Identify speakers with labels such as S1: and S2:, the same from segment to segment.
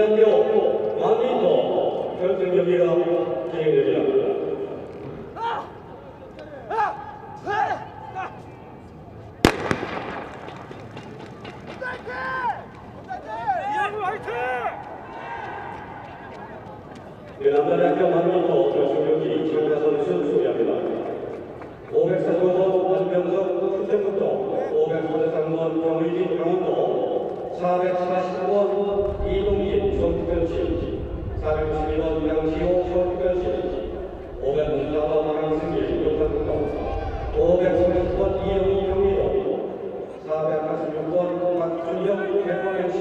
S1: 남자대학교 만미터 결승 경기가 진행됩니다.
S2: 이영우 화이팅!
S1: 네, 남자대학교 만미터 결승 경기 지원자 선수 소개합니다. 545번 안병석 수정부터 543번 정의진 강원도 440번 이동진 서특별시 462번 양시호 서특별시 504번 강승길 용산부터 530번 이영희 경기도 486번 박준혁 대포현시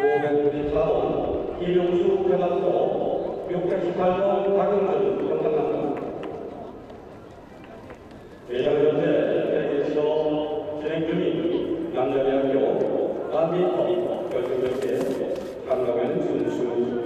S1: 594번 이용수 대만도 618번 박영준 경상남도 대장 현재 대구에서 진행 중인 남자대학교 반미터 결승전에 강강한 선수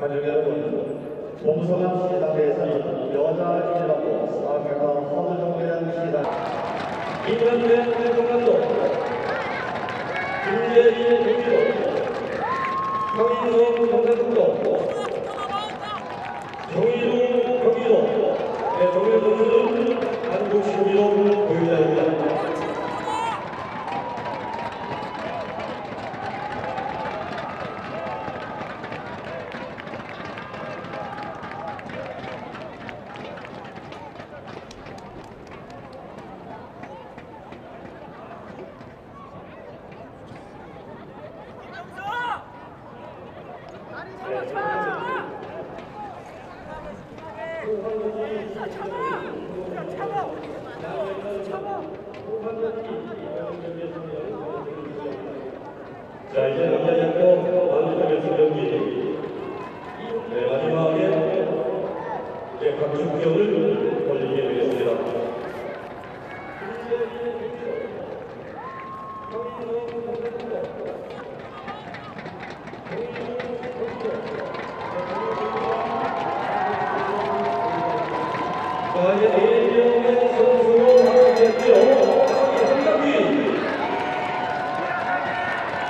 S3: 관중 여러분, 동서남 시당대에서는 여자 1라고 400강 허드정대장 시당
S1: 김현대 대통령도 김재희 경기도 황인성 경상북도 정의동 경기도 네, 정의동 선수는 한국 신기록 보유자입니다. 자 이제 남자대학교 만주대결승 경기 네, 마지막에 이제 각축경을 벌리게 되겠습니다. 자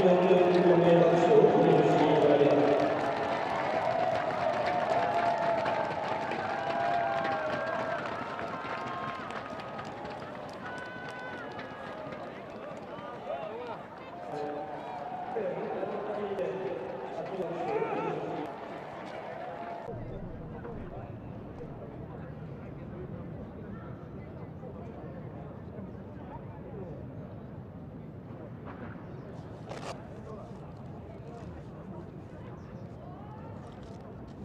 S1: Thank you.